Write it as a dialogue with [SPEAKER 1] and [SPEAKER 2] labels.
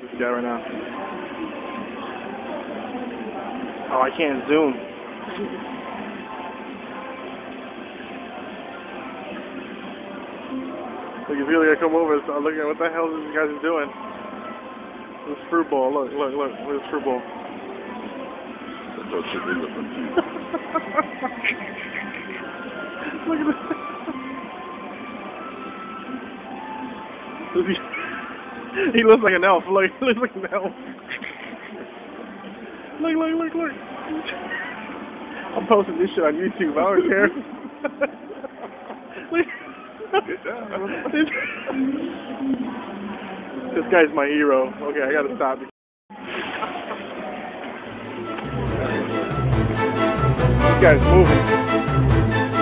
[SPEAKER 1] the guy right now. Oh, I can't zoom. Look, he's really gonna come over and start looking at what the hell these guys are doing. This fruit ball, look, look, look, look at this fruit ball.
[SPEAKER 2] That's how shit they look
[SPEAKER 1] look at this. He- looks like an elf. Look, he looks like an elf. Look, look, look, look. I'm posting this shit on YouTube. I don't care.
[SPEAKER 2] Good job.
[SPEAKER 1] this guy's my hero. Okay, I gotta stop. This guy's moving.